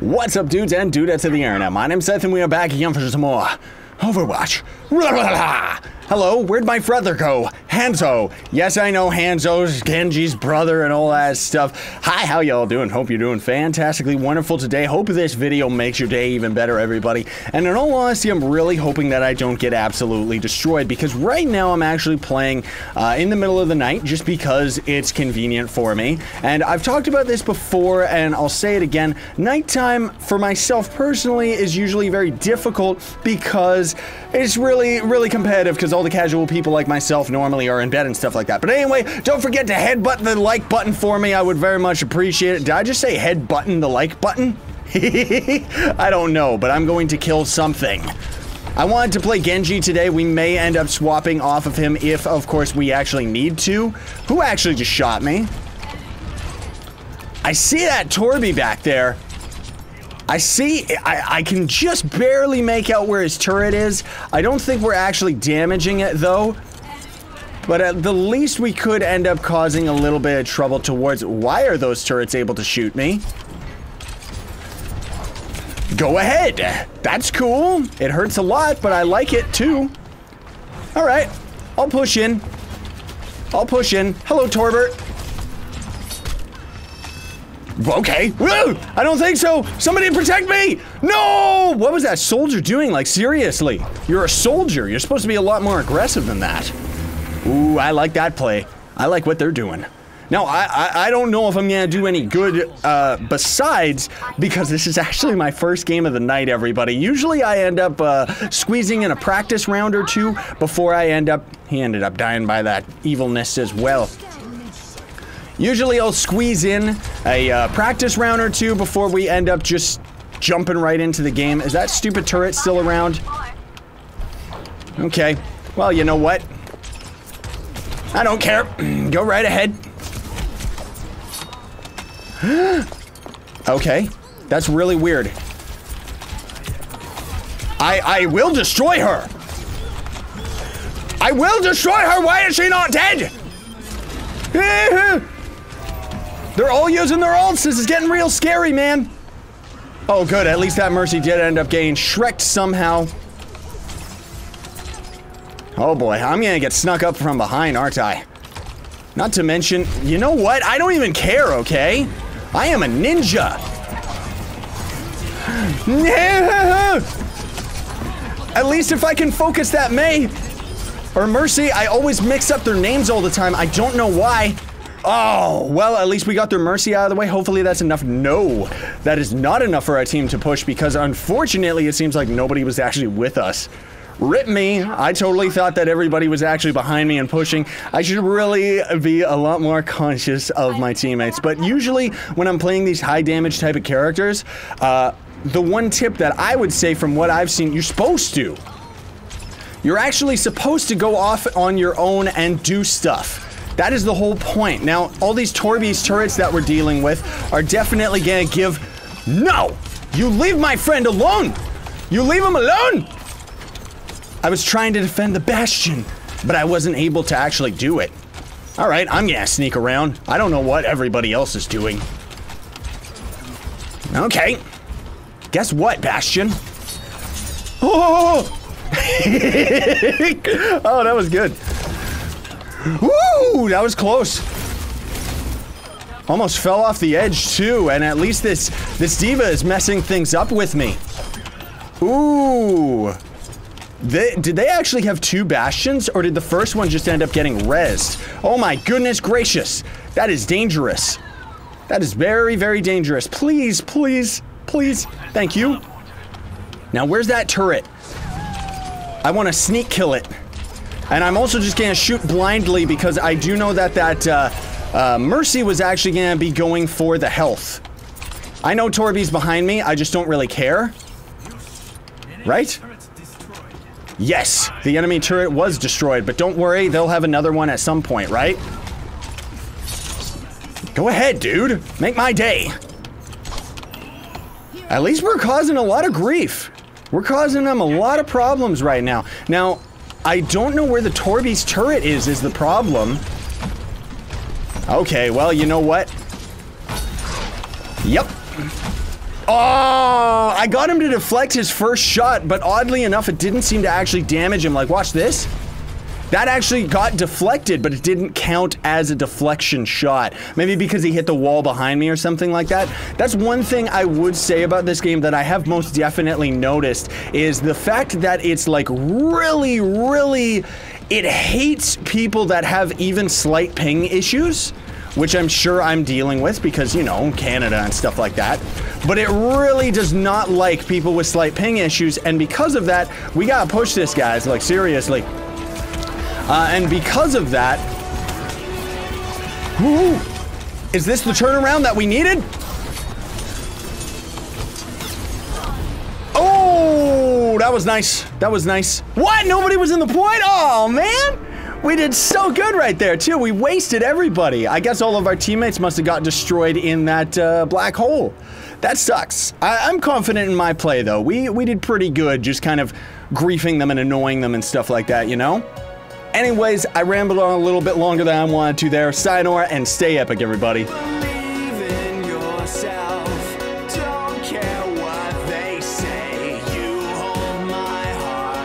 What's up, dudes and dudettes of the internet? My name's Scythe, and we are back again for some more Overwatch. Hello, where'd my brother go? Hanzo. Yes, I know Hanzo's Genji's brother and all that stuff. Hi, how y'all doing? Hope you're doing fantastically wonderful today. Hope this video makes your day even better, everybody. And in all honesty, I'm really hoping that I don't get absolutely destroyed because right now I'm actually playing uh, in the middle of the night just because it's convenient for me. And I've talked about this before and I'll say it again. Nighttime for myself personally is usually very difficult because it's really, really competitive because all the casual people like myself normally are in bed and stuff like that. But anyway, don't forget to headbutt the like button for me. I would very much appreciate it. Did I just say head button the like button? I don't know, but I'm going to kill something. I wanted to play Genji today. We may end up swapping off of him if, of course, we actually need to. Who actually just shot me? I see that Torby back there. I see, I, I can just barely make out where his turret is. I don't think we're actually damaging it though. But at the least we could end up causing a little bit of trouble towards, why are those turrets able to shoot me? Go ahead. That's cool. It hurts a lot, but I like it too. All right, I'll push in. I'll push in. Hello, Torbert. Okay. I don't think so. Somebody protect me! No! What was that soldier doing? Like, seriously. You're a soldier. You're supposed to be a lot more aggressive than that. Ooh, I like that play. I like what they're doing. Now, I, I, I don't know if I'm gonna do any good uh, besides because this is actually my first game of the night, everybody. Usually I end up uh, squeezing in a practice round or two before I end up... He ended up dying by that evilness as well. Usually I'll squeeze in a uh, practice round or two before we end up just jumping right into the game. Is that stupid turret still around? Okay. Well, you know what? I don't care. Go right ahead. okay. That's really weird. I I will destroy her. I will destroy her. Why is she not dead? They're all using their ults. This is getting real scary, man. Oh, good. At least that Mercy did end up getting Shreked somehow. Oh boy, I'm gonna get snuck up from behind, aren't I? Not to mention, you know what? I don't even care, okay? I am a ninja. At least if I can focus that Mei or Mercy, I always mix up their names all the time. I don't know why. Oh, well, at least we got their Mercy out of the way. Hopefully that's enough. No, that is not enough for our team to push because unfortunately it seems like nobody was actually with us. Rip me. I totally thought that everybody was actually behind me and pushing. I should really be a lot more conscious of my teammates. But usually when I'm playing these high damage type of characters, uh, the one tip that I would say from what I've seen, you're supposed to. You're actually supposed to go off on your own and do stuff. That is the whole point. Now, all these Torby's turrets that we're dealing with are definitely gonna give... No! You leave my friend alone! You leave him alone! I was trying to defend the Bastion, but I wasn't able to actually do it. Alright, I'm gonna sneak around. I don't know what everybody else is doing. Okay. Guess what, Bastion? Oh! oh, that was good. Woo! That was close. Almost fell off the edge too, and at least this this D.Va is messing things up with me. Ooh. They, did they actually have two bastions, or did the first one just end up getting rezzed? Oh my goodness gracious. That is dangerous. That is very, very dangerous. Please, please, please. Thank you. Now, where's that turret? I want to sneak kill it. And I'm also just gonna shoot blindly because I do know that that uh, uh, Mercy was actually gonna be going for the health. I know Torby's behind me, I just don't really care. Right? Yes, the enemy turret was destroyed, but don't worry, they'll have another one at some point, right? Go ahead, dude. Make my day. At least we're causing a lot of grief. We're causing them a lot of problems right now. Now, I don't know where the Torby's turret is, is the problem. Okay, well, you know what? Yep. Oh, I got him to deflect his first shot, but oddly enough, it didn't seem to actually damage him. Like, watch this. That actually got deflected, but it didn't count as a deflection shot. Maybe because he hit the wall behind me or something like that. That's one thing I would say about this game that I have most definitely noticed is the fact that it's like really, really, it hates people that have even slight ping issues which I'm sure I'm dealing with because, you know, Canada and stuff like that. But it really does not like people with slight ping issues, and because of that, we gotta push this, guys, like, seriously. Uh, and because of that, whoo, is this the turnaround that we needed? Oh, that was nice. That was nice. What? Nobody was in the point? Oh, man. We did so good right there, too. We wasted everybody. I guess all of our teammates must have got destroyed in that uh, black hole. That sucks. I am confident in my play, though. We, we did pretty good, just kind of griefing them and annoying them and stuff like that, you know? Anyways, I rambled on a little bit longer than I wanted to there. Sayonara and stay epic, everybody.